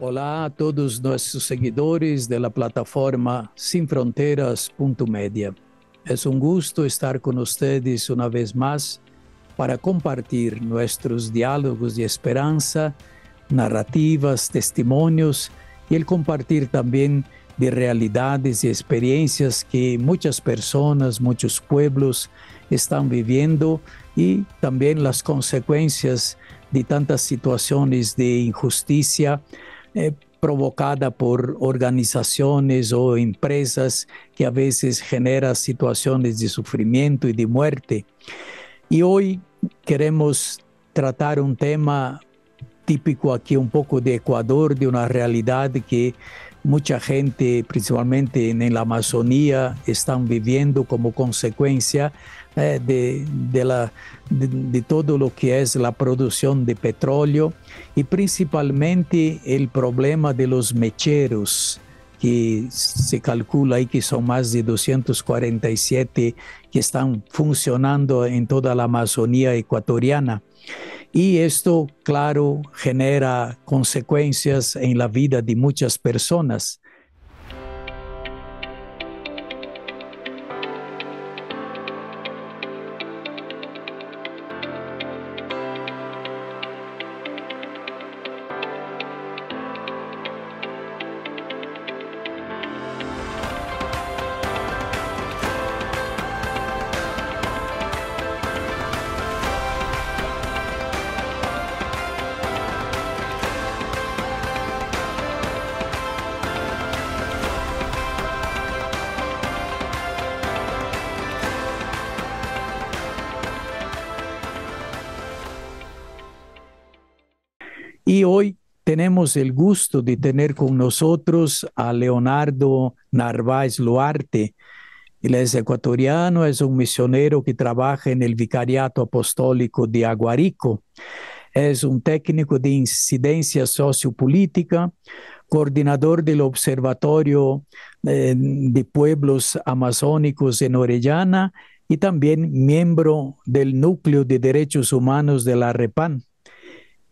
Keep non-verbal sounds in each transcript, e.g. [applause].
Hola a todos nuestros seguidores de la plataforma sinfronteras.media. Es un gusto estar con ustedes una vez más para compartir nuestros diálogos de esperanza, narrativas, testimonios y el compartir también de realidades y experiencias que muchas personas, muchos pueblos están viviendo y también las consecuencias de tantas situaciones de injusticia eh, provocada por organizaciones o empresas que a veces generan situaciones de sufrimiento y de muerte. Y hoy queremos tratar un tema típico aquí un poco de Ecuador, de una realidad que mucha gente, principalmente en la Amazonía, están viviendo como consecuencia de, de, la, de, todo lo que es la producción de petróleo y principalmente el problema de los mecheros que se calcula que son más de 247 que están funcionando en toda la Amazonía ecuatoriana. Y esto, claro, genera consecuencias en la vida de muchas personas. Hoy tenemos el gusto de tener con nosotros a Leonardo Narváez Luarte. Él es ecuatoriano, es un misionero que trabaja en el Vicariato Apostólico de Aguarico. Es un técnico de incidencia sociopolítica, coordinador del Observatorio eh, de Pueblos Amazónicos en Orellana y también miembro del Núcleo de Derechos Humanos de la REPAN.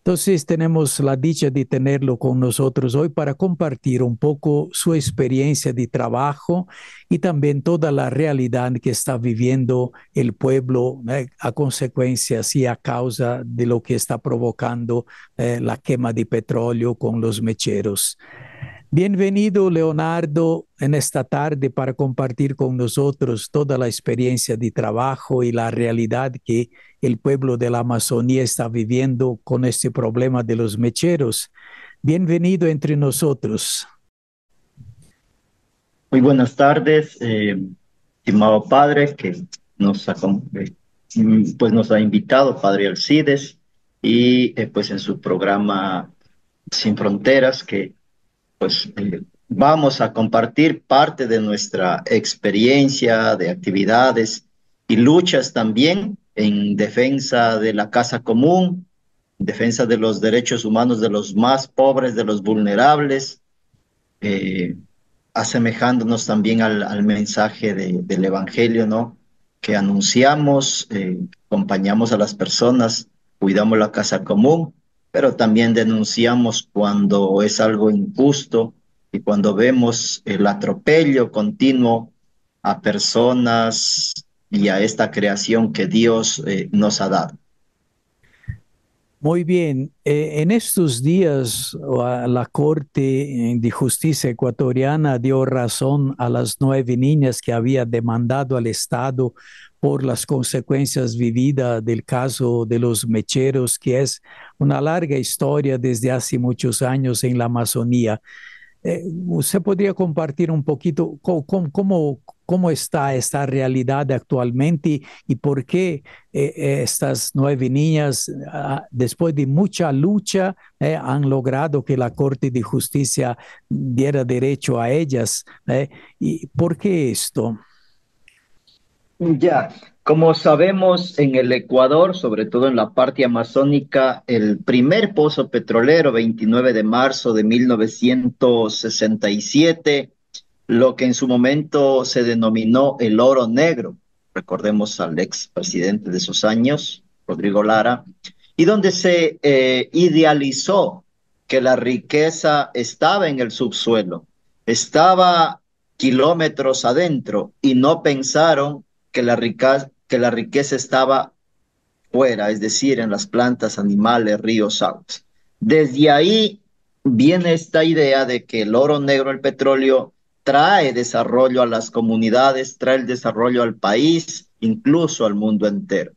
Entonces tenemos la dicha de tenerlo con nosotros hoy para compartir un poco su experiencia de trabajo y también toda la realidad que está viviendo el pueblo eh, a consecuencia y a causa de lo que está provocando eh, la quema de petróleo con los mecheros. Bienvenido, Leonardo, en esta tarde para compartir con nosotros toda la experiencia de trabajo y la realidad que el pueblo de la Amazonía está viviendo con este problema de los mecheros. Bienvenido entre nosotros. Muy buenas tardes, eh, estimado padre, que nos, eh, pues nos ha invitado, padre Alcides, y eh, pues en su programa Sin Fronteras, que pues eh, vamos a compartir parte de nuestra experiencia de actividades y luchas también en defensa de la casa común, en defensa de los derechos humanos de los más pobres, de los vulnerables, eh, asemejándonos también al, mensaje del Evangelio, ¿no? Que anunciamos, eh, acompañamos a las personas, cuidamos la casa común pero también denunciamos cuando es algo injusto y cuando vemos el atropello continuo a personas y a esta creación que Dios eh, nos ha dado. Muy bien, eh, en estos días la Corte de Justicia ecuatoriana dio razón a las nueve niñas que había demandado al Estado por las consecuencias vividas del caso de los mecheros, que es una larga historia desde hace muchos años en la Amazonía. Eh, ¿Usted podría compartir un poquito cómo, cómo, está esta realidad actualmente y, por qué eh, estas nueve niñas, ah, después de mucha lucha, eh, han logrado que la Corte de Justicia diera derecho a ellas? ¿Y por qué esto? Ya, como sabemos, en el Ecuador, sobre todo en la parte amazónica, el primer pozo petrolero, 29 de marzo de 1967, lo que en su momento se denominó el oro negro, recordemos al ex presidente de esos años, Rodrigo Lara, y donde se eh, idealizó que la riqueza estaba en el subsuelo, estaba kilómetros adentro y no pensaron que la, riqueza, que la riqueza estaba fuera, es decir, en las plantas, animales, ríos, aguas. Desde ahí viene esta idea de que el oro negro, el petróleo, trae desarrollo a las comunidades, trae el desarrollo al país, incluso al mundo entero.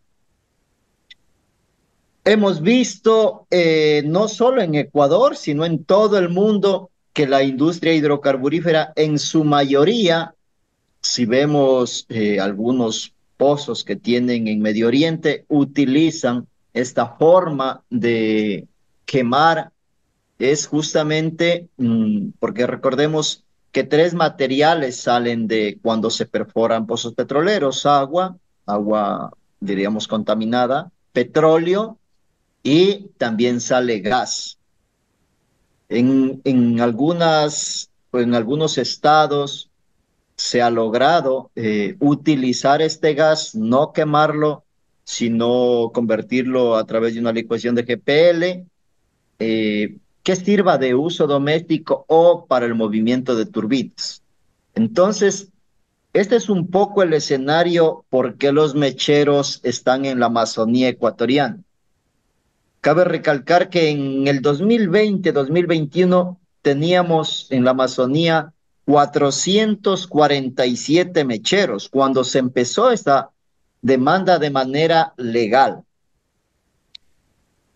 Hemos visto eh, no solo en Ecuador, sino en todo el mundo que la industria hidrocarburífera en su mayoría, si vemos eh, algunos pozos que tienen en Medio Oriente, utilizan esta forma de quemar, es justamente mm, porque recordemos que tres materiales salen de cuando se perforan pozos petroleros, agua, agua diríamos contaminada, petróleo y también sale gas. En, en, algunas, en algunos estados se ha logrado eh, utilizar este gas, no quemarlo, sino convertirlo a través de una licuación de GPL, eh, que sirva de uso doméstico o para el movimiento de turbinas. Entonces, este es un poco el escenario por qué los mecheros están en la Amazonía ecuatoriana. Cabe recalcar que en el 2020-2021 teníamos en la Amazonía 447 mecheros cuando se empezó esta demanda de manera legal.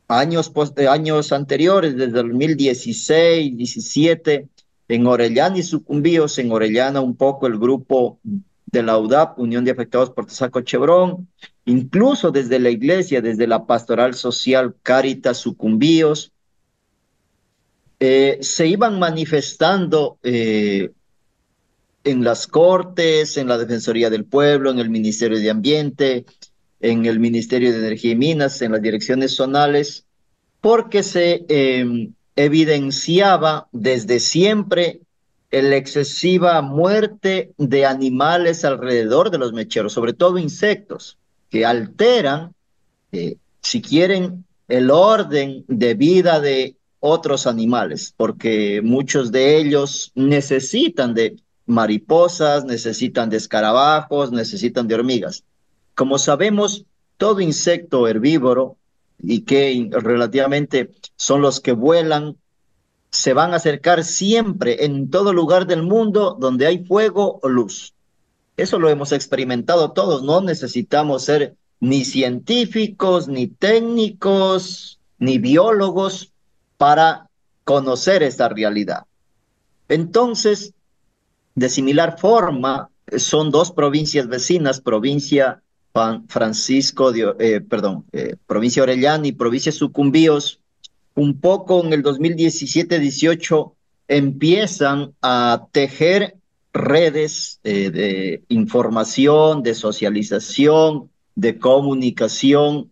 Años, años anteriores, desde 2016, 17, en Orellana y Sucumbíos, en Orellana un poco el grupo de la UDAP, Unión de Afectados por Tasaco Chevron, incluso desde la iglesia, desde la pastoral social Caritas Sucumbíos, eh, se iban manifestando eh, en las cortes, en la Defensoría del Pueblo, en el Ministerio de Ambiente, en el Ministerio de Energía y Minas, en las direcciones zonales, porque se em, evidenciaba desde siempre la excesiva muerte de animales alrededor de los mecheros, sobre todo insectos, que alteran, eh, si quieren, el orden de vida de otros animales, porque muchos de ellos necesitan de mariposas, necesitan de escarabajos, necesitan de hormigas. Como sabemos, todo insecto herbívoro y que relativamente son los que vuelan, se van a acercar siempre en todo lugar del mundo donde hay fuego o luz. Eso lo hemos experimentado todos, no necesitamos ser ni científicos, ni técnicos, ni biólogos para conocer esta realidad. Entonces, de similar forma, son dos provincias vecinas, provincia Francisco, de, eh, perdón, eh, provincia Orellana y provincia Sucumbíos, un poco en el 2017-18 empiezan a tejer redes eh, de información, de socialización, de comunicación,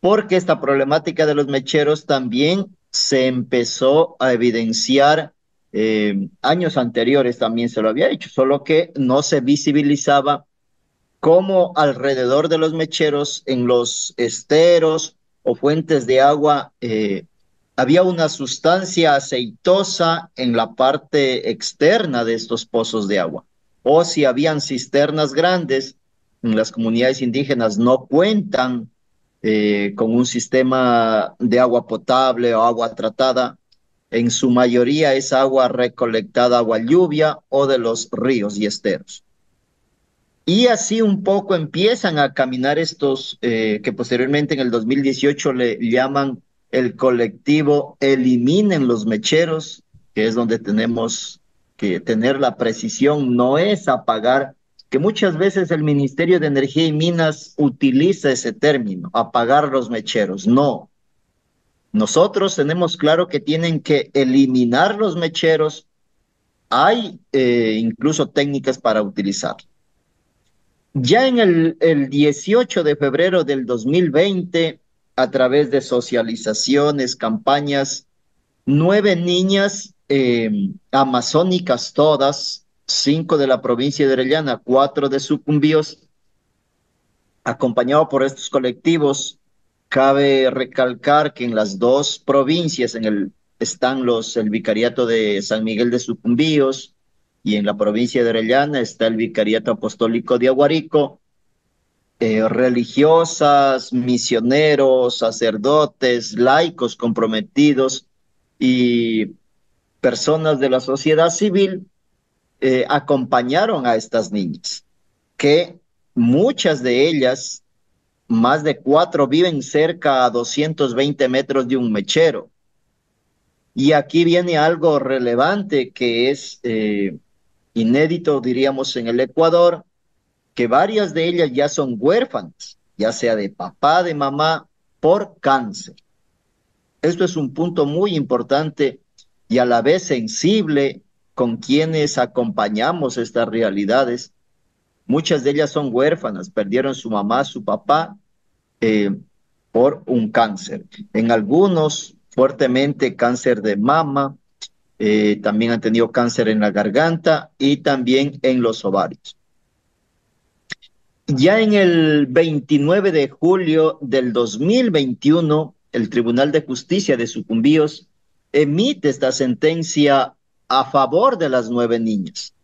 porque esta problemática de los mecheros también se empezó a evidenciar eh, años anteriores también se lo había hecho, solo que no se visibilizaba cómo alrededor de los mecheros, en los esteros o fuentes de agua, eh, había una sustancia aceitosa en la parte externa de estos pozos de agua. O si habían cisternas grandes, en las comunidades indígenas no cuentan eh, con un sistema de agua potable o agua tratada, en su mayoría es agua recolectada, agua lluvia o de los ríos y esteros. Y así un poco empiezan a caminar estos eh, que posteriormente en el 2018 le llaman el colectivo Eliminen los Mecheros, que es donde tenemos que tener la precisión, no es apagar, que muchas veces el Ministerio de Energía y Minas utiliza ese término, apagar los mecheros, no, nosotros tenemos claro que tienen que eliminar los mecheros. Hay eh, incluso técnicas para utilizar. Ya en el, el 18 de febrero del 2020, a través de socializaciones, campañas, nueve niñas eh, amazónicas todas, cinco de la provincia de Orellana, cuatro de Sucumbíos, acompañado por estos colectivos, Cabe recalcar que en las dos provincias, en el están los, el vicariato de San Miguel de Sucumbíos y en la provincia de Orellana está el vicariato apostólico de Aguarico, eh, religiosas, misioneros, sacerdotes, laicos comprometidos y personas de la sociedad civil eh, acompañaron a estas niñas, que muchas de ellas, más de cuatro, viven cerca a 220 metros de un mechero. Y aquí viene algo relevante que es eh, inédito, diríamos, en el Ecuador, que varias de ellas ya son huérfanas, ya sea de papá, de mamá, por cáncer. Esto es un punto muy importante y a la vez sensible con quienes acompañamos estas realidades. Muchas de ellas son huérfanas, perdieron su mamá, su papá eh, por un cáncer. En algunos, fuertemente cáncer de mama, eh, también han tenido cáncer en la garganta y también en los ovarios. Ya en el 29 de julio del 2021, el Tribunal de Justicia de Sucumbíos emite esta sentencia a favor de las nueve niñas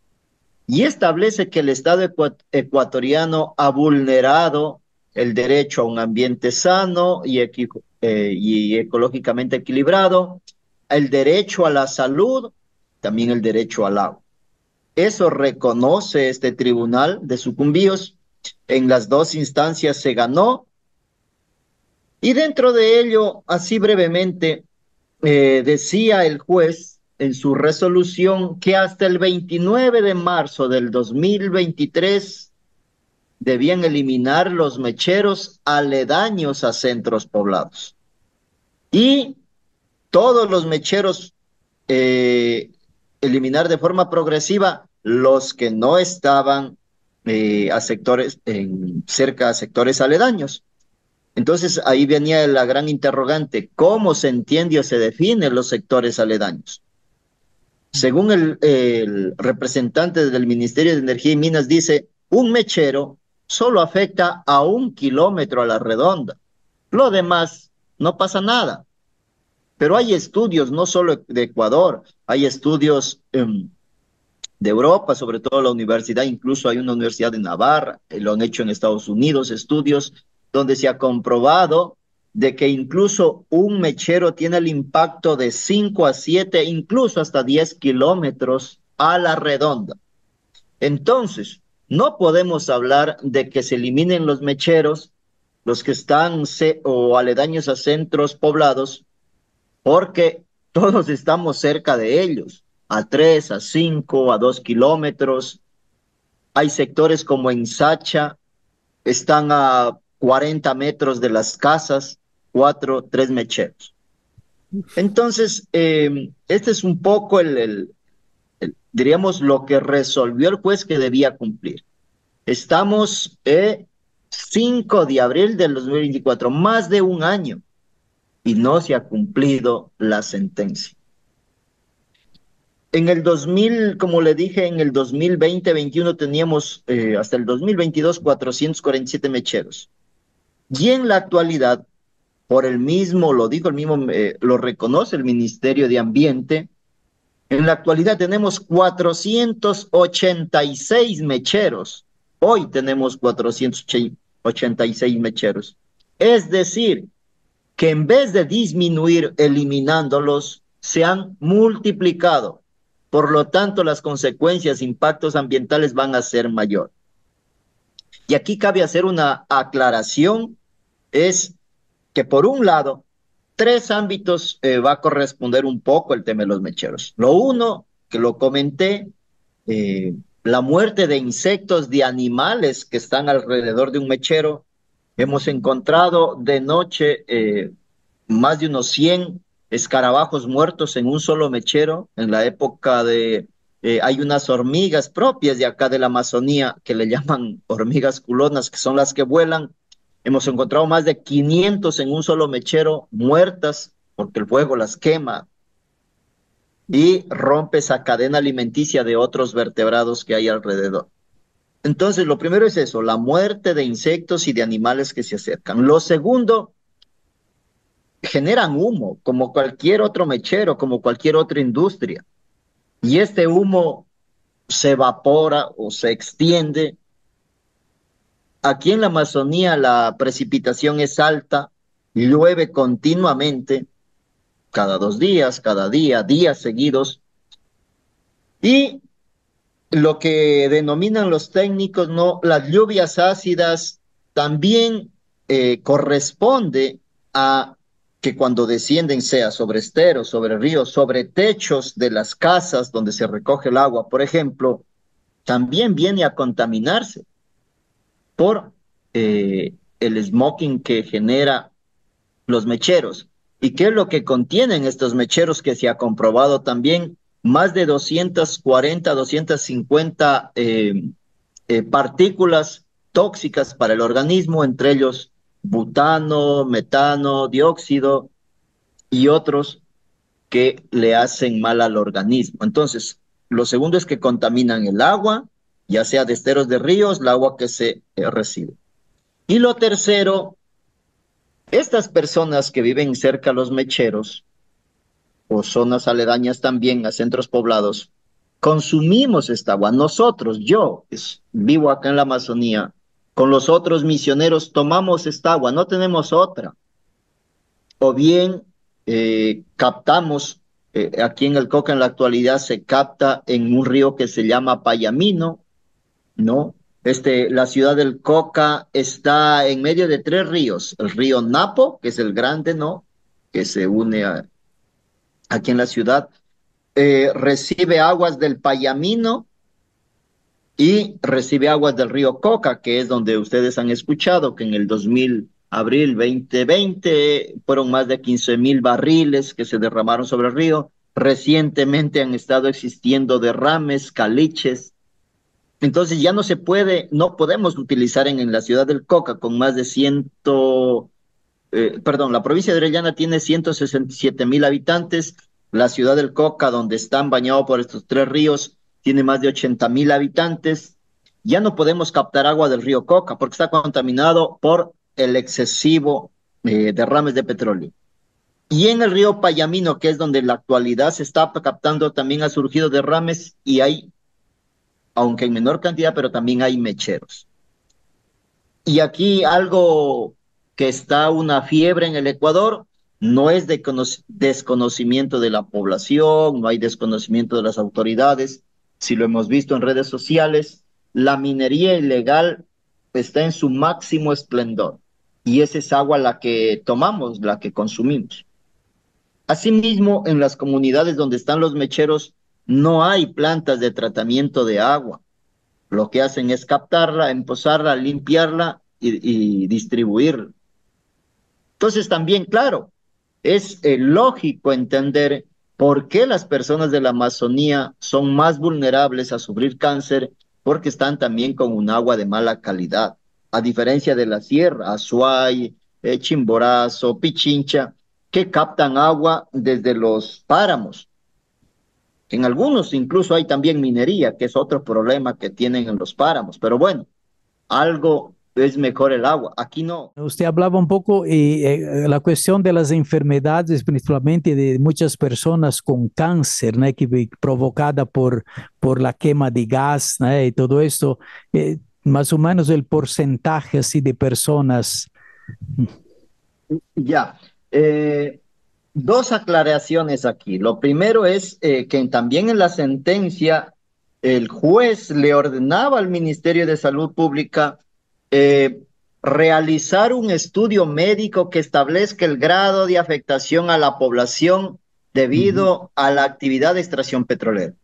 y establece que el Estado ecuatoriano ha vulnerado el derecho a un ambiente sano y, eh, y ecológicamente equilibrado, el derecho a la salud, también el derecho al agua. Eso reconoce este tribunal de sucumbíos. En las dos instancias se ganó. Y dentro de ello, así brevemente, eh, decía el juez en su resolución que hasta el 29 de marzo del 2023 debían eliminar los mecheros aledaños a centros poblados. Y todos los mecheros eh, eliminar de forma progresiva los que no estaban eh, a sectores, en, cerca a sectores aledaños. Entonces ahí venía la gran interrogante, ¿cómo se entiende o se definen los sectores aledaños? Según el, el representante del Ministerio de Energía y Minas dice, un mechero solo afecta a un kilómetro a la redonda. Lo demás no pasa nada. Pero hay estudios, no solo de Ecuador, hay estudios em, de Europa, sobre todo la universidad, incluso hay una universidad de Navarra, eh, lo han hecho en Estados Unidos, estudios donde se ha comprobado de que incluso un mechero tiene el impacto de 5 a 7, incluso hasta 10 kilómetros a la redonda. Entonces, no podemos hablar de que se eliminen los mecheros, los que están o aledaños a centros poblados, porque todos estamos cerca de ellos, a tres, a cinco, a dos kilómetros. Hay sectores como en Sacha, están a 40 metros de las casas, cuatro, tres mecheros. Entonces, em, este es un poco el, diríamos, lo que resolvió el juez que debía cumplir. Estamos eh, 5 de abril del 2024, más de un año y no se ha cumplido la sentencia. En el 2000, como le dije, en el 2020-21 teníamos eh, hasta el 2022 447 mecheros. Y en la actualidad, por el mismo, lo dijo el mismo, eh, lo reconoce el Ministerio de Ambiente, en la actualidad tenemos 486 mecheros. Hoy tenemos 486 mecheros. Es decir, que en vez de disminuir eliminándolos, se han multiplicado. Por lo tanto, las consecuencias, impactos ambientales van a ser mayor. Y aquí cabe hacer una aclaración, es que por un lado, tres ámbitos eh, va a corresponder un poco el tema de los mecheros. Lo uno, que lo comenté, eh, la muerte de insectos, de animales que están alrededor de un mechero, Hemos encontrado de noche eh, más de unos 100 escarabajos muertos en un solo mechero. En la época de... Hay unas hormigas propias de acá de la Amazonía que le [laughs] llaman hormigas culonas, que son las que vuelan. Hemos encontrado más de 500 en un solo mechero muertas porque el fuego las quema y rompe esa cadena alimenticia de otros vertebrados que hay alrededor. Entonces, lo primero es eso, la muerte de insectos y de animales que se acercan. Lo segundo, generan humo, como cualquier otro mechero, como cualquier otra industria. Y este humo se evapora o se extiende. Aquí en la Amazonía la precipitación es alta, llueve continuamente, cada dos días, cada día, días seguidos. Y lo que denominan los técnicos, ¿no? Las lluvias ácidas también eh, corresponde a que cuando descienden sea sobre esteros, sobre ríos, sobre techos de las casas donde se recoge el agua, por ejemplo, también viene a contaminarse por eh, el smoking que genera los mecheros. ¿Y qué es lo que contienen estos mecheros que se ha comprobado también? Más de 240, 250 eh, eh, partículas tóxicas para el organismo, entre ellos butano, metano, dióxido y otros que le hacen mal al organismo. Entonces, lo segundo es que contaminan el agua, ya sea de esteros de ríos, el agua que se eh, recibe. Y lo tercero, estas personas que viven cerca a los mecheros o zonas aledañas también a centros poblados, consumimos esta agua. Nosotros, yo vivo acá en la Amazonía, con los otros misioneros tomamos esta agua, no tenemos otra. O bien eh, captamos, eh, aquí en el Coca en la actualidad se capta en un río que se llama Payamino, ¿no? Este, la ciudad del Coca está en medio de tres ríos, el río Napo, que es el grande, ¿no? Que se une aquí en la ciudad, eh, recibe aguas del Payamino, y recibe aguas del río Coca, que es donde ustedes han escuchado que en el 2000, abril 2020 fueron más de 15 mil barriles que se derramaron sobre el río. Recientemente han estado existiendo derrames, caliches. Entonces ya no se puede, no podemos utilizar en, la ciudad del Coca con más de ciento, eh, perdón, la provincia de Orellana tiene 167 mil habitantes, la ciudad del Coca, donde están bañados por estos tres ríos, tiene más de 80 mil habitantes. Ya no podemos captar agua del río Coca porque está contaminado por el excesivo eh, derrames de petróleo. Y en el río Payamino, que es donde en la actualidad se está captando, también ha surgido derrames y hay, aunque en menor cantidad, pero también hay mecheros. Y aquí algo que está una fiebre en el Ecuador, no es de desconocimiento de la población, no hay desconocimiento de las autoridades, si lo hemos visto en redes sociales, la minería ilegal está en su máximo esplendor y esa es agua la que tomamos, la que consumimos. Asimismo, en las comunidades donde están los mecheros no hay plantas de tratamiento de agua. Lo que hacen es captarla, emposarla, limpiarla y, distribuirla. Entonces también, claro, es eh, lógico entender ¿Por qué las personas de la Amazonía son más vulnerables a sufrir cáncer? Porque están también con un agua de mala calidad. A diferencia de la sierra, Azuay, eh, Chimborazo, Pichincha, que captan agua desde los páramos. En algunos incluso hay también minería, que es otro problema que tienen en los páramos. Pero bueno, algo es mejor el agua. Aquí no. Usted hablaba un poco y eh, la cuestión de las enfermedades, principalmente de muchas personas con cáncer, ¿no? que provocada por, por la quema de gas ¿no? y todo esto. Eh, más o menos el porcentaje así de personas. Ya. Eh, dos aclaraciones aquí. Lo primero es que también en la sentencia el juez le ordenaba al Ministerio de Salud Pública eh, realizar un estudio médico que establezca el grado de afectación a la población debido a la actividad de extracción petrolera.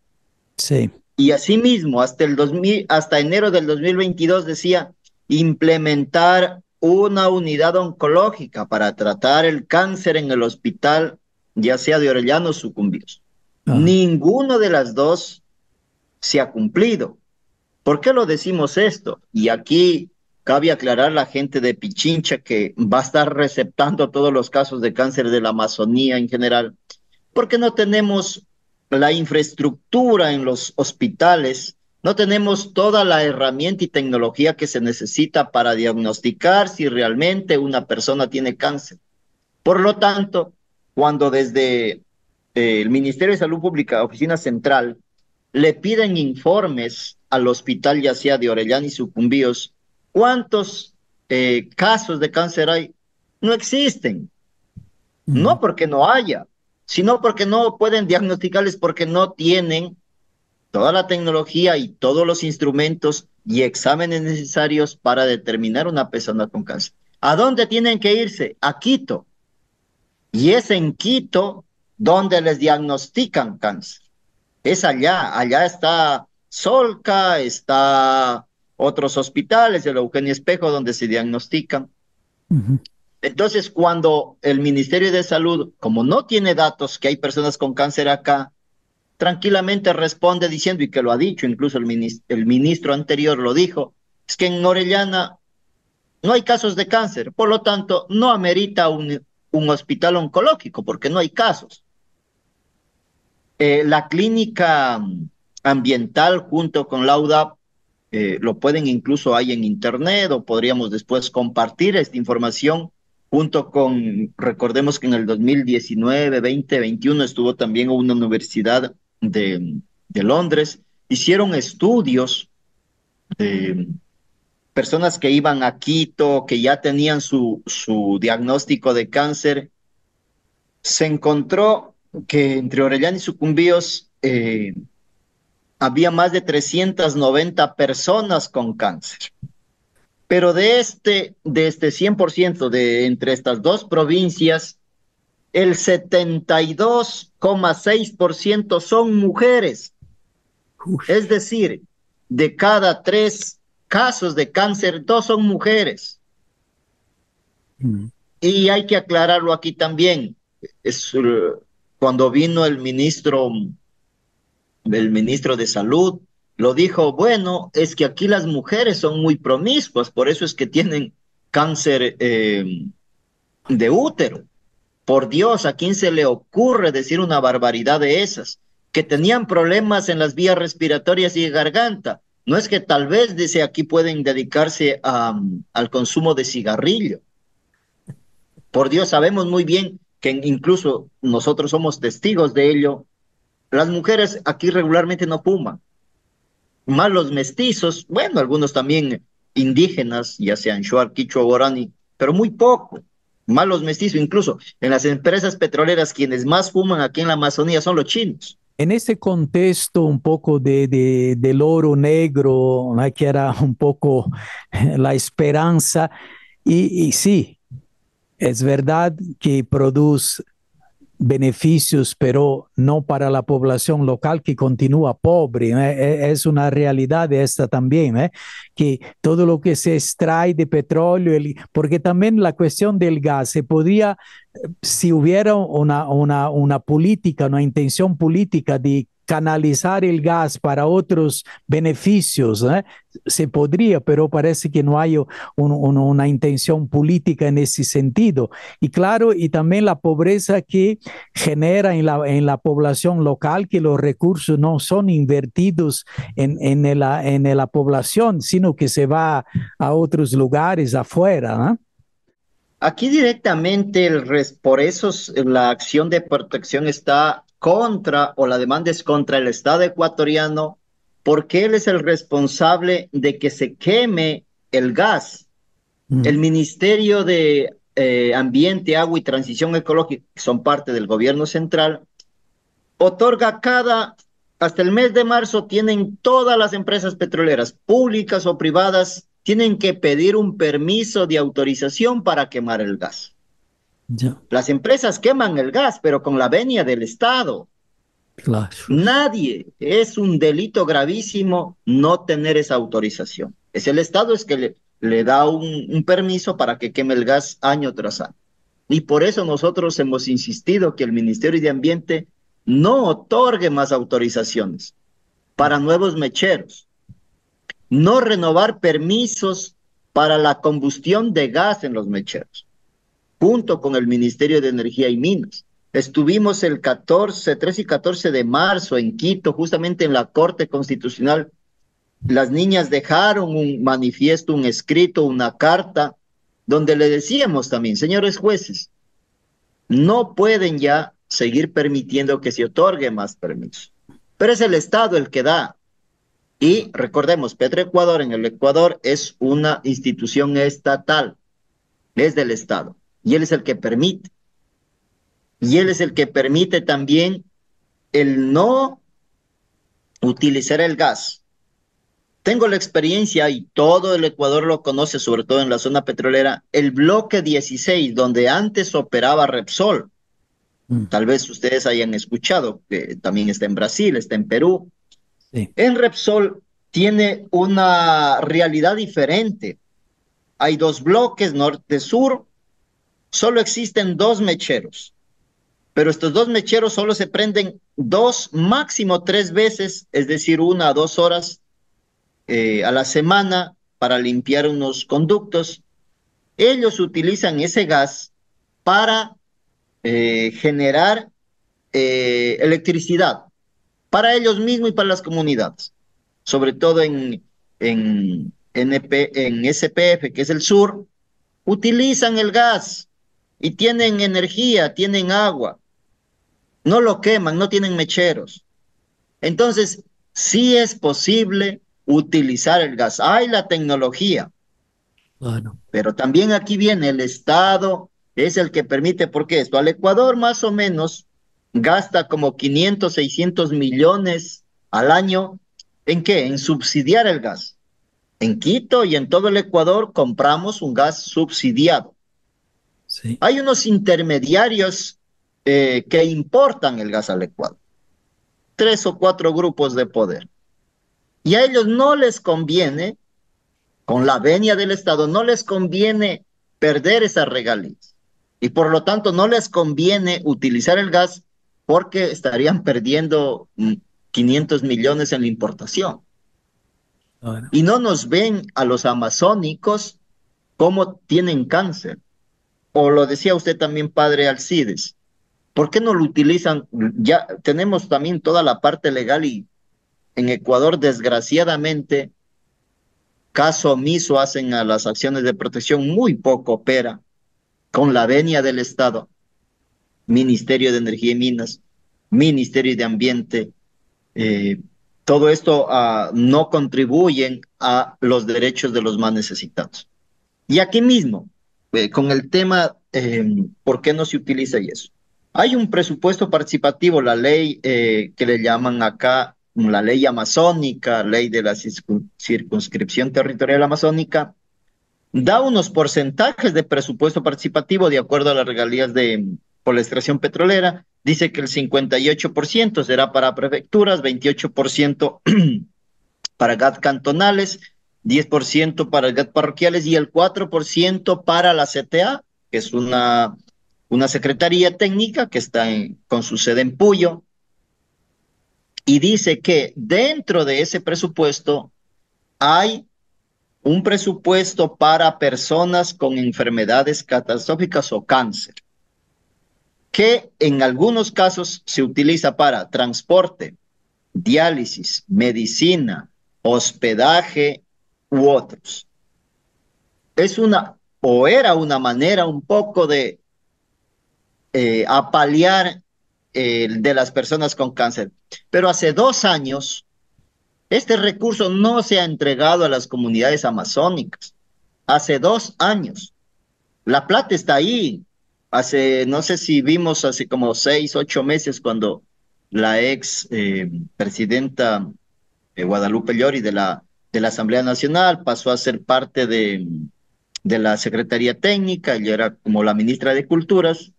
Sí. Y asimismo, hasta, el 2000, hasta enero del 2022 decía implementar una unidad oncológica para tratar el cáncer en el hospital, ya sea de Orellano o Sucumbíos. Ninguno de las dos se ha cumplido. ¿Por qué lo decimos esto? Y aquí Cabe aclarar la gente de Pichincha que va a estar receptando todos los casos de cáncer de la Amazonía en general, porque no tenemos la infraestructura en los hospitales, no tenemos toda la herramienta y tecnología que se necesita para diagnosticar si realmente una persona tiene cáncer. Por lo tanto, cuando desde eh, el Ministerio de Salud Pública, Oficina Central, le piden informes al hospital, ya sea de Orellana y Sucumbíos, ¿cuántos eh, casos de cáncer hay? No existen. No porque no haya, sino porque no pueden diagnosticarles porque no tienen toda la tecnología y todos los instrumentos y exámenes necesarios para determinar una persona con cáncer. ¿A dónde tienen que irse? A Quito. Y es en Quito donde les diagnostican cáncer. Es allá, allá está Solca, está otros hospitales, el Eugenio Espejo, donde se diagnostican. Entonces, cuando el Ministerio de Salud, como no tiene datos que hay personas con cáncer acá, tranquilamente responde diciendo, y que lo ha dicho, incluso el ministro, el ministro anterior lo dijo, es que en Orellana no hay casos de cáncer, por lo tanto, no amerita un, un hospital oncológico, porque no hay casos. Eh, la clínica ambiental junto con la UDAP, eh, lo pueden incluso hay en internet o podríamos después compartir esta información junto con, recordemos que en el 2019, 20, 21 estuvo también una universidad de, de Londres, hicieron estudios de personas que iban a Quito, que ya tenían su, su diagnóstico de cáncer, se encontró que entre Orellana y Sucumbíos eh, había más de 390 personas con cáncer. Pero de este, de este 100%, de entre estas dos provincias, el 72,6% son mujeres. Es decir, de cada tres casos de cáncer, dos son mujeres. Mm. Y hay que aclararlo aquí también. Es, uh, cuando vino el ministro, el ministro de Salud, lo dijo, bueno, es que aquí las mujeres son muy promiscuas, por eso es que tienen cáncer eh, de útero. Por Dios, ¿a quién se le ocurre decir una barbaridad de esas? Que tenían problemas en las vías respiratorias y garganta. No es que tal vez dice aquí pueden dedicarse a, al consumo de cigarrillo. Por Dios, sabemos muy bien que incluso nosotros somos testigos de ello. Las mujeres aquí regularmente no fuman. Más los mestizos, bueno, algunos también indígenas, ya sean Shuar, Quichua, Guarani, pero muy poco malos mestizos, incluso en las empresas petroleras quienes más fuman aquí en la Amazonía son los chinos. En ese contexto un poco de, de del oro negro, que era un poco [laughs] la esperanza, y, y sí, es verdad que produce beneficios, pero no para la población local que continúa pobre. ¿eh? Es una realidad esta también, ¿eh? que todo lo que se extrae de petróleo, porque también la cuestión del gas, se podría, si hubiera una, una, una política, una intención política de canalizar el gas para otros beneficios. ¿eh? Se podría, pero parece que no hay una intención política en ese sentido. Y claro, y también la pobreza que genera en la, en la población local, que los recursos no son invertidos en, en, la, en la población, sino que se va a otros lugares afuera. Aquí directamente, el por eso la acción de protección está contra o la demanda es contra el Estado ecuatoriano porque él es el responsable de que se queme el gas. Mm. El Ministerio de eh, Ambiente, Agua y Transición Ecológica, que son parte del gobierno central, otorga cada, hasta el mes de marzo, tienen todas las empresas petroleras, públicas o privadas, tienen que pedir un permiso de autorización para quemar el gas. Las empresas queman el gas, pero con la venia del Estado. Nadie, es un delito gravísimo no tener esa autorización. Es el Estado es que le, le da un, un, permiso para que queme el gas año tras año. Y por eso nosotros hemos insistido que el Ministerio de Ambiente no otorgue más autorizaciones para nuevos mecheros, no renovar permisos para la combustión de gas en los mecheros junto con el Ministerio de Energía y Minas. Estuvimos el 14, 13 y 14 de marzo en Quito, justamente en la Corte Constitucional. Las niñas dejaron un manifiesto, un escrito, una carta, donde le decíamos también, señores jueces, no pueden ya seguir permitiendo que se otorgue más permisos. Pero es el Estado el que da. Y recordemos, Petroecuador en el Ecuador es una institución estatal, es del Estado, y él es el que permite. Y él es el que permite también el no utilizar el gas. Tengo la experiencia y todo el Ecuador lo conoce, sobre todo en la zona petrolera, el bloque 16, donde antes operaba Repsol. Mm. Tal vez ustedes hayan escuchado, que también está en Brasil, está en Perú. En Repsol tiene una realidad diferente. Hay dos bloques, norte-sur, solo existen dos mecheros pero estos dos mecheros solo se prenden dos, máximo tres veces, es decir, una a dos horas eh, a la semana para limpiar unos conductos. Ellos utilizan ese gas para eh, generar eh, electricidad para ellos mismos y para las comunidades, sobre todo en, en, en SPF, que es el sur, utilizan el gas y tienen energía, tienen agua no lo queman, no tienen mecheros. Entonces, sí es posible utilizar el gas. Hay la tecnología. Bueno. Pero también aquí viene el Estado, es el que permite, porque esto al Ecuador más o menos gasta como 500, 600 millones al año. ¿En qué? En subsidiar el gas. En Quito y en todo el Ecuador compramos un gas subsidiado. Sí. Hay unos intermediarios eh, que importan el gas al Ecuador. Tres o cuatro grupos de poder. Y a ellos no les conviene, con la venia del Estado, no les conviene perder esas regalías. Y por lo tanto no les conviene utilizar el gas porque estarían perdiendo 500 mm, millones en la importación. Y no nos ven a los amazónicos como tienen cáncer. O lo decía usted también, padre Alcides, ¿Por qué no lo utilizan? Ya tenemos también toda la parte legal y en Ecuador, desgraciadamente, caso omiso hacen a las acciones de protección, muy poco opera con la venia del Estado, Ministerio de Energía y Minas, Ministerio de Ambiente, eh, todo esto uh, no contribuyen a los derechos de los más necesitados. Y aquí mismo, eh, con el tema, eh, ¿por qué no se utiliza y eso? Hay un presupuesto participativo, la ley eh, que le llaman acá la ley amazónica, ley de la circunscripción territorial amazónica, da unos porcentajes de presupuesto participativo de acuerdo a las regalías de por la extracción petrolera. Dice que el 58% será para prefecturas, 28% [clears throat] para GAT cantonales, 10% para GAT parroquiales y el 4% para la CTA, que es una una secretaría técnica que está con su sede en Puyo. Y dice que dentro de ese presupuesto hay un presupuesto para personas con enfermedades catastróficas o cáncer, que en algunos casos se utiliza para transporte, diálisis, medicina, hospedaje otros. Es una, o era una manera un poco de eh, a paliar eh, de las personas con cáncer. Pero hace dos años, este recurso no se ha entregado a las comunidades amazónicas. Hace dos años. La plata está ahí. Hace, no sé si vimos hace como seis, ocho meses cuando la ex eh, presidenta Guadalupe Llori de la, de la Asamblea Nacional pasó a ser parte de, de la Secretaría Técnica, ella era como la ministra de Culturas,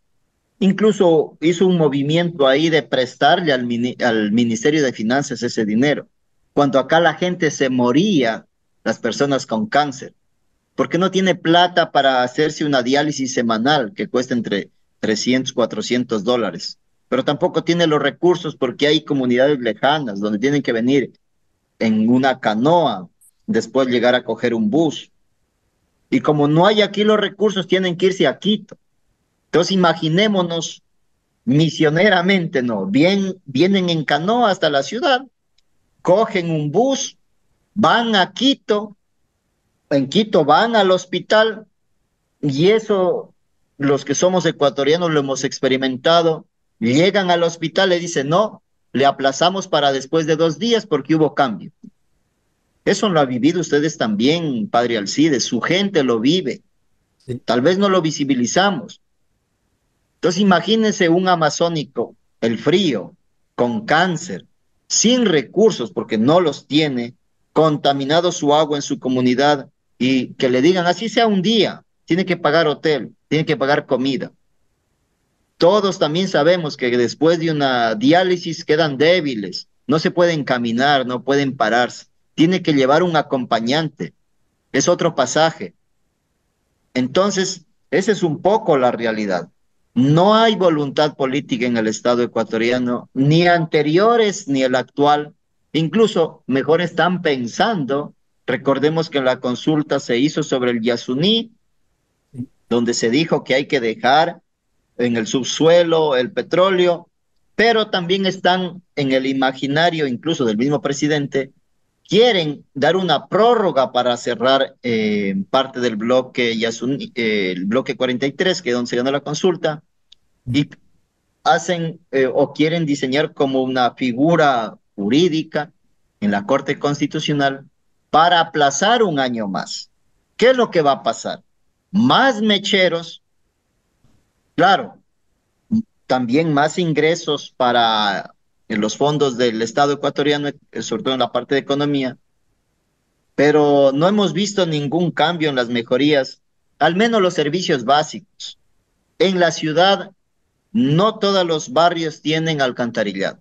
Incluso hizo un movimiento ahí de prestarle al, al Ministerio de Finanzas ese dinero. Cuando acá la gente se moría, las personas con cáncer, porque no tiene plata para hacerse una diálisis semanal que cuesta entre 300, 400 dólares. Pero tampoco tiene los recursos porque hay comunidades lejanas donde tienen que venir en una canoa, después llegar a coger un bus. Y como no hay aquí los recursos, tienen que irse a Quito. Entonces imaginémonos misioneramente, ¿no? Vienen en canoa hasta la ciudad, cogen un bus, van a Quito, en Quito van al hospital y eso los que somos ecuatorianos lo hemos experimentado, llegan al hospital y dicen, no, le aplazamos para después de dos días porque hubo cambio. Eso lo ha vivido ustedes también, Padre Alcides, su gente lo vive. Tal vez no lo visibilizamos. Entonces imagínense un amazónico, el frío, con cáncer, sin recursos porque no los tiene, contaminado su agua en su comunidad y que le digan, así sea un día, tiene que pagar hotel, tiene que pagar comida. Todos también sabemos que después de una diálisis quedan débiles, no se pueden caminar, no pueden pararse, tiene que llevar un acompañante. Es otro pasaje. Entonces, esa es un poco la realidad. No hay voluntad política en el Estado ecuatoriano, ni anteriores ni el actual. Incluso mejor están pensando, recordemos que la consulta se hizo sobre el Yasuní, donde se dijo que hay que dejar en el subsuelo el petróleo, pero también están en el imaginario incluso del mismo presidente, quieren dar una prórroga para cerrar eh, parte del bloque Yasuní, eh, el bloque 43, que es donde se ganó la consulta, y hacen eh, o quieren diseñar como una figura jurídica en la Corte Constitucional para aplazar un año más. ¿Qué es lo que va a pasar? Más mecheros, claro, también más ingresos para los fondos del Estado ecuatoriano, eh, sobre todo en la parte de economía, pero no hemos visto ningún cambio en las mejorías, al menos los servicios básicos. En la ciudad no todos los barrios tienen alcantarillado.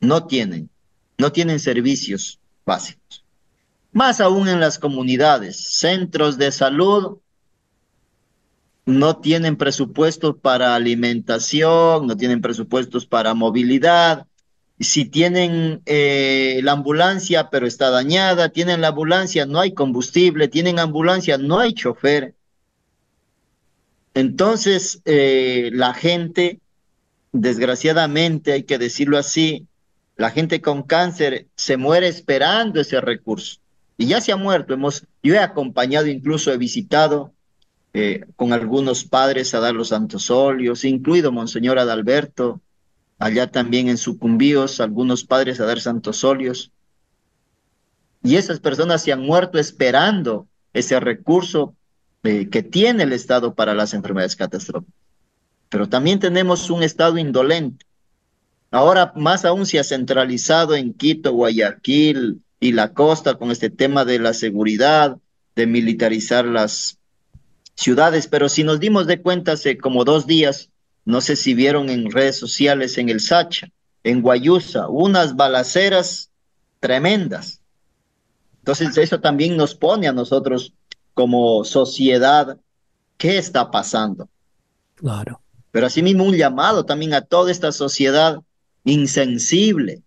No tienen. No tienen servicios básicos. Más aún en las comunidades, centros de salud no tienen presupuestos para alimentación, no tienen presupuestos para movilidad. Si tienen eh, la ambulancia, pero está dañada, tienen la ambulancia, no hay combustible, tienen ambulancia, no hay chofer. Entonces, eh, la gente, desgraciadamente, hay que decirlo así, la gente con cáncer se muere esperando ese recurso. Y ya se ha muerto. Hemos, yo he acompañado, incluso he visitado eh, con algunos padres a dar los santos incluido Monseñor Adalberto, allá también en Sucumbíos, algunos padres a dar santos óleos. Y esas personas se han muerto esperando ese recurso eh, que tiene el Estado para las enfermedades catastróficas. Pero también tenemos un Estado indolente. Ahora más aún se ha centralizado en Quito, Guayaquil y la costa con este tema de la seguridad, de militarizar las ciudades. Pero si nos dimos de cuenta hace como dos días, no sé si vieron en redes sociales en el Sacha, en Guayusa, unas balaceras tremendas. Entonces eso también nos pone a nosotros como sociedad, ¿qué está pasando? Claro. Pero asimismo un llamado también a toda esta sociedad insensible,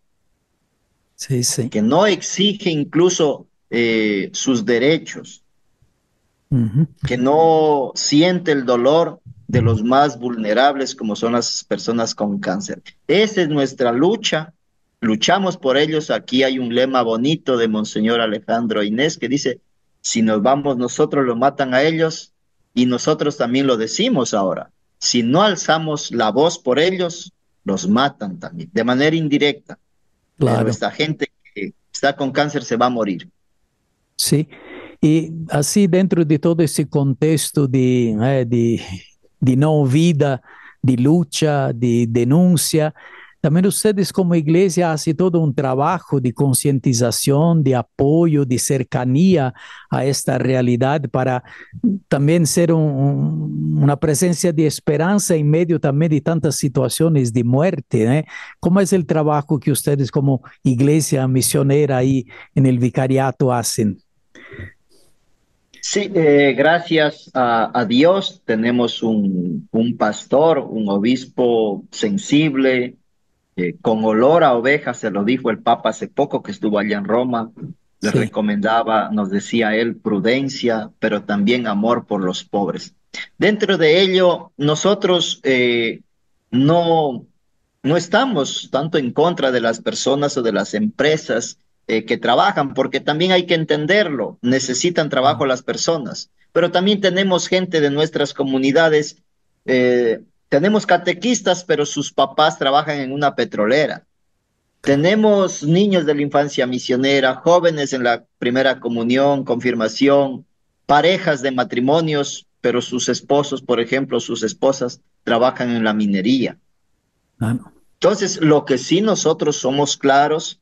sí, sí. que no exige incluso eh, sus derechos, que no siente el dolor de los más vulnerables como son las personas con cáncer. Esa es nuestra lucha, luchamos por ellos. Aquí hay un lema bonito de Monseñor Alejandro Inés que dice, si nos vamos nosotros, lo matan a ellos y nosotros también lo decimos ahora. Si no alzamos la voz por ellos, los matan también, de manera indirecta. Claro. esta gente que está con cáncer se va a morir. Sí, y así dentro de todo ese contexto de, eh, de, de no vida, de lucha, de denuncia, también ustedes como iglesia hacen todo un trabajo de concientización, de apoyo, de cercanía a esta realidad para también ser un, una presencia de esperanza en medio también de tantas situaciones de muerte. ¿eh? ¿Cómo es el trabajo que ustedes como iglesia misionera ahí en el vicariato hacen? Sí, eh, gracias a, a, Dios tenemos un, un pastor, un obispo sensible, eh, con olor a oveja, se lo dijo el Papa hace poco que estuvo allá en Roma, le recomendaba, nos decía él, prudencia, pero también amor por los pobres. Dentro de ello, nosotros eh, no, no estamos tanto en contra de las personas o de las empresas eh, que trabajan, porque también hay que entenderlo, necesitan trabajo las personas. pero también tenemos gente de nuestras comunidades, eh, tenemos catequistas, pero sus papás trabajan en una petrolera. Tenemos niños de la infancia misionera, jóvenes en la primera comunión, confirmación, parejas de matrimonios, pero sus esposos, por ejemplo, sus esposas trabajan en la minería. Entonces, lo que sí nosotros somos claros,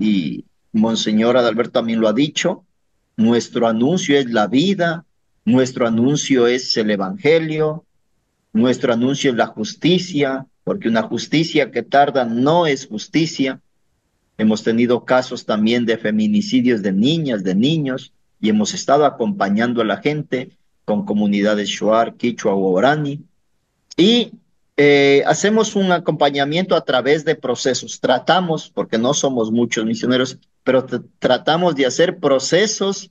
y Monseñor Adalberto también lo ha dicho, nuestro anuncio es la vida, nuestro anuncio es el Evangelio, nuestro anuncio es la justicia, porque una justicia que tarda no es justicia. Hemos tenido casos también de feminicidios de niñas, de niños, y hemos estado acompañando a la gente con comunidades Shuar, Quichua o Orani. Y eh, hacemos un acompañamiento a través de procesos. Tratamos, porque no somos muchos misioneros, pero tratamos de hacer procesos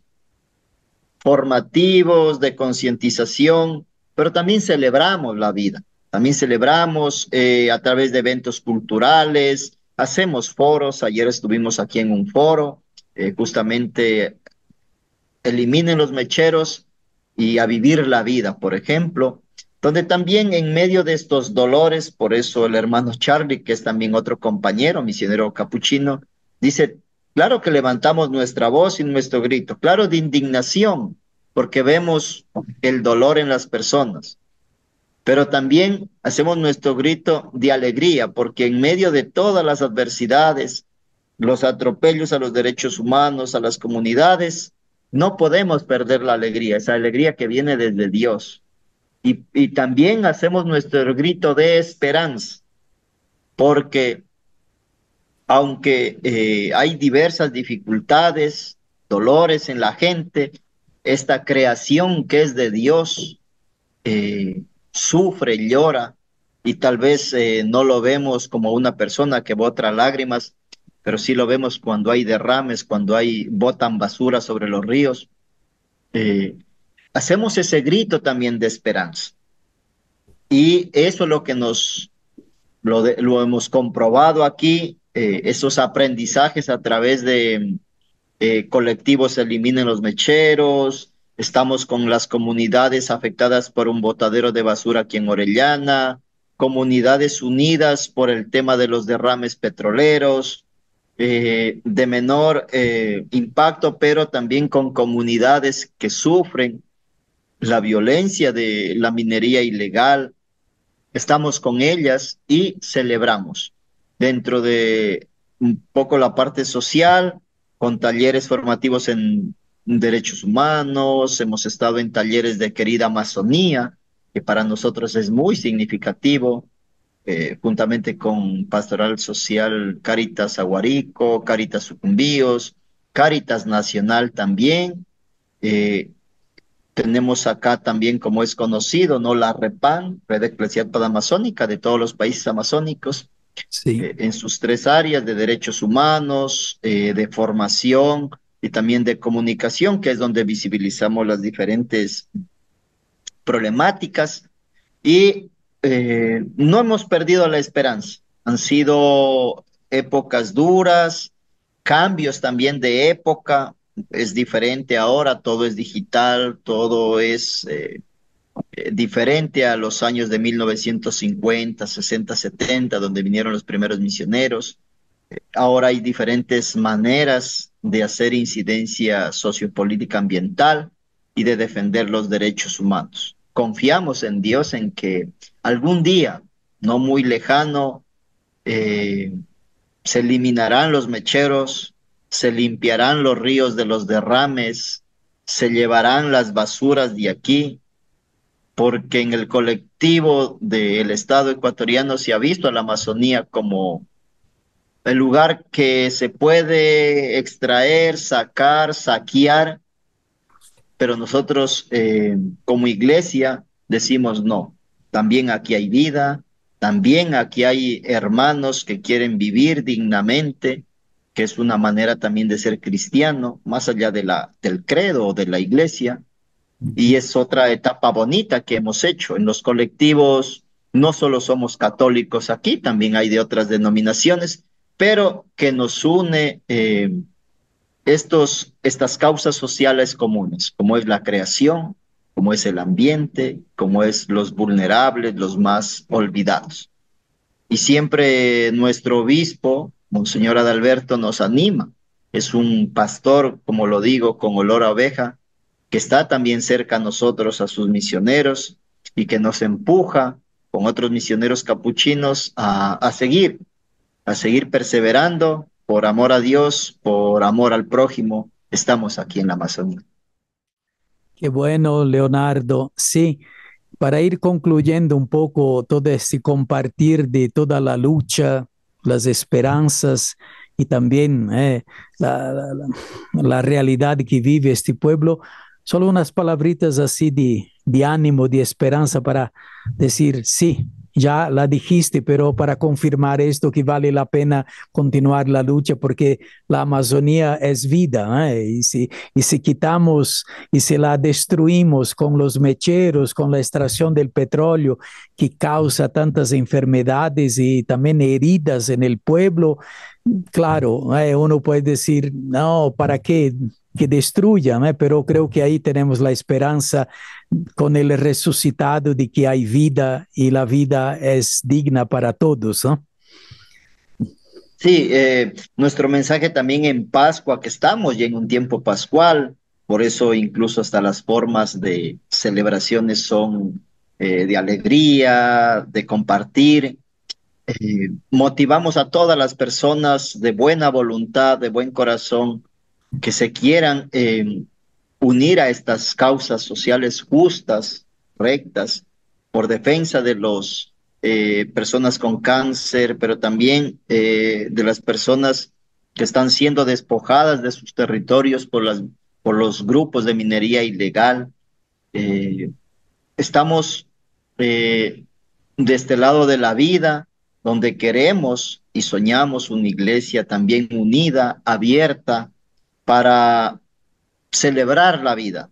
formativos, de concientización, pero también celebramos la vida. También celebramos eh, a través de eventos culturales, hacemos foros. Ayer estuvimos aquí en un foro, eh, justamente eliminen los mecheros y a vivir la vida, por ejemplo, donde también en medio de estos dolores, por eso el hermano Charlie, que es también otro compañero, misionero capuchino, dice, claro que levantamos nuestra voz y nuestro grito, claro de indignación, porque vemos el dolor en las personas, pero también hacemos nuestro grito de alegría, porque en medio de todas las adversidades, los atropellos a los derechos humanos, a las comunidades, no podemos perder la alegría, esa alegría que viene desde Dios. Y, también hacemos nuestro grito de esperanza, porque aunque eh, hay diversas dificultades, dolores en la gente, esta creación que es de Dios eh, sufre, llora, y tal vez eh, no lo vemos como una persona que bota lágrimas, pero sí lo vemos cuando hay derrames, cuando hay botan basura sobre los ríos. Hacemos ese grito también de esperanza. Y eso es lo que nos, lo, lo hemos comprobado aquí, eh, esos aprendizajes a través de eh, colectivos Eliminen los Mecheros, estamos con las comunidades afectadas por un botadero de basura aquí en Orellana, comunidades unidas por el tema de los derrames petroleros, eh, de menor eh, impacto, pero también con comunidades que sufren la violencia de la minería ilegal. Estamos con ellas y celebramos dentro de un poco la parte social, con talleres formativos en derechos humanos, hemos estado en talleres de querida Amazonía, que para nosotros es muy significativo, eh, juntamente con Pastoral Social Caritas Aguarico, Caritas Sucumbíos, Caritas Nacional también. Eh, tenemos acá también, como es conocido, ¿no? La REPAN, Red Eclesial Panamazónica de todos los países amazónicos, sí. Eh, en sus tres áreas de derechos humanos, de formación y también de comunicación, que es donde visibilizamos las diferentes problemáticas. Y eh, no hemos perdido la esperanza. Han sido épocas duras, cambios también de época. Es diferente ahora, todo es digital, todo es eh, eh, diferente a los años de 1950, 60, 70, donde vinieron los primeros misioneros. ahora hay diferentes maneras de hacer incidencia sociopolítica ambiental y de defender los derechos humanos confiamos en Dios en que algún día, no muy lejano, eh, se eliminarán los mecheros, se limpiarán los ríos de los derrames, se llevarán las basuras de aquí, porque en el colectivo del Estado ecuatoriano se ha visto a la Amazonía como el lugar que se puede extraer, sacar, saquear pero nosotros eh, como iglesia decimos no, también aquí hay vida, también aquí hay hermanos que quieren vivir dignamente, que es una manera también de ser cristiano, más allá de la, del credo o de la iglesia. Y es otra etapa bonita que hemos hecho. En los colectivos no solo somos católicos aquí, también hay de otras denominaciones, pero que nos une eh, estos, estas causas sociales comunes, como es la creación, como es el ambiente, como es los vulnerables, los más olvidados. Y siempre nuestro obispo, Monseñor Adalberto, nos anima. Es un pastor, como lo digo, con olor a oveja, que está también cerca a nosotros, a sus misioneros, y que nos empuja con otros misioneros capuchinos a, a seguir, a seguir perseverando por amor a Dios, por amor al prójimo. Estamos aquí en la Amazonía. Qué bueno, Leonardo. Sí, para ir concluyendo un poco todo este compartir de toda la lucha, las esperanzas y también eh, la, la, la, realidad que vive este pueblo, solo unas palabritas así de, de ánimo, de esperanza para decir, sí, ya la dijiste, pero para confirmar esto que vale la pena continuar la lucha porque la Amazonía es vida ¿eh? y, si, y si quitamos y si la destruimos con los mecheros, con la extracción del petróleo que causa tantas enfermedades y también heridas en el pueblo, claro, ¿eh? uno puede decir, no, ¿para qué? Que destruyan, ¿eh? pero creo que ahí tenemos la esperanza con el resucitado de que hay vida y la vida es digna para todos. ¿no? Sí, eh, nuestro mensaje también en Pascua, que estamos ya en un tiempo pascual, por eso incluso hasta las formas de celebraciones son eh, de alegría, de compartir. Eh, motivamos a todas las personas de buena voluntad, de buen corazón, que se quieran eh, unir a estas causas sociales justas, rectas, por defensa de las eh, personas con cáncer, pero también eh, de las personas que están siendo despojadas de sus territorios por, las, por los grupos de minería ilegal. estamos de este lado de la vida, donde queremos y soñamos una iglesia también unida, abierta, para celebrar la vida.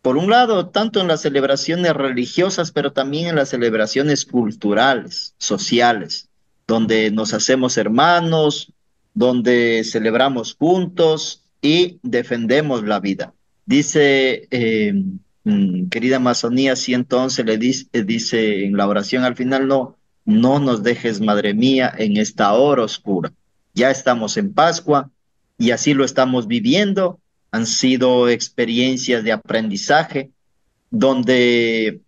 Por un lado, tanto en las celebraciones religiosas, pero también en las celebraciones culturales, sociales, donde nos hacemos hermanos, donde celebramos juntos y defendemos la vida. Dice, eh, mm, querida Amazonía 111, le dice, dice en la oración al final, no, no nos dejes, Madre mía, en esta hora oscura. Ya estamos en Pascua, y así lo estamos viviendo. Han sido experiencias de aprendizaje donde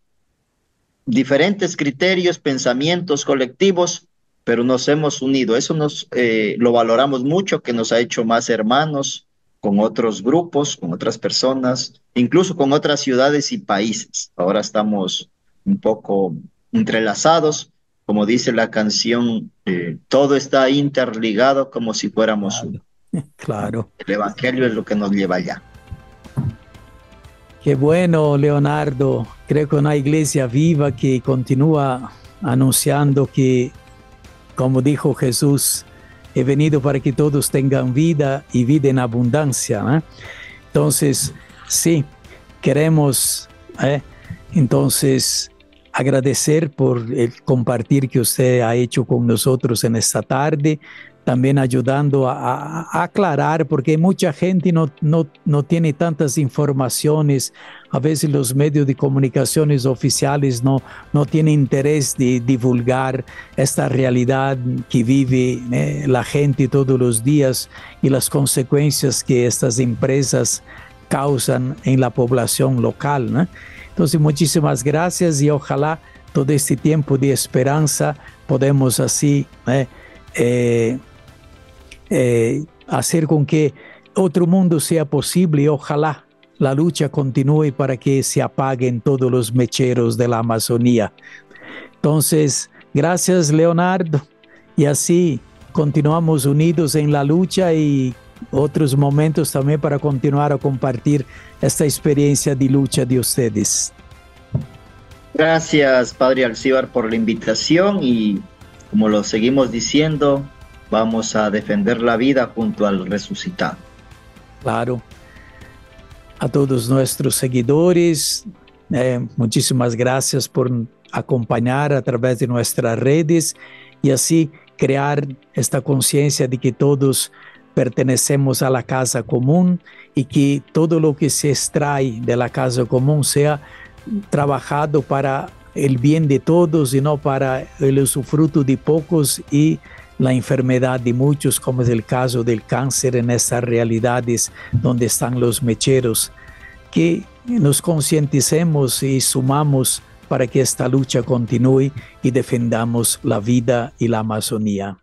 diferentes criterios, pensamientos colectivos, pero nos hemos unido. Eso nos eh, lo valoramos mucho, que nos ha hecho más hermanos con otros grupos, con otras personas, incluso con otras ciudades y países. Ahora estamos un poco entrelazados, como dice la canción, eh, todo está interligado como si fuéramos uno. [laughs] Claro. El Evangelio es lo que nos lleva allá. Qué bueno, Leonardo. Creo que una iglesia viva que continúa anunciando que, como dijo Jesús, he venido para que todos tengan vida y vida en abundancia. ¿eh? Entonces, sí, queremos, ¿eh? entonces, agradecer por el compartir que usted ha hecho con nosotros en esta tarde también ayudando a, aclarar, porque mucha gente no, no, no tiene tantas informaciones, a veces los medios de comunicaciones oficiales no, no tienen interés de divulgar esta realidad que vive eh, la gente todos los días y las consecuencias que estas empresas causan en la población local. Entonces, muchísimas gracias y ojalá todo este tiempo de esperanza podemos así eh, eh, eh, hacer con que otro mundo sea posible y ojalá la lucha continúe para que se apaguen todos los mecheros de la Amazonía. Entonces, gracias Leonardo y así continuamos unidos en la lucha y otros momentos también para continuar a compartir esta experiencia de lucha de ustedes. Gracias, Padre Alcíbar, por la invitación y como lo seguimos diciendo, vamos a defender la vida junto al resucitado. Claro. A todos nuestros seguidores, eh, muchísimas gracias por acompañar a través de nuestras redes y así crear esta conciencia de que todos pertenecemos a la casa común y que todo lo que se extrae de la casa común sea trabajado para el bien de todos y no para el usufruto de pocos y la enfermedad de muchos, como es el caso del cáncer en estas realidades donde están los mecheros. Que nos concienticemos y sumamos para que esta lucha continúe y defendamos la vida y la Amazonía.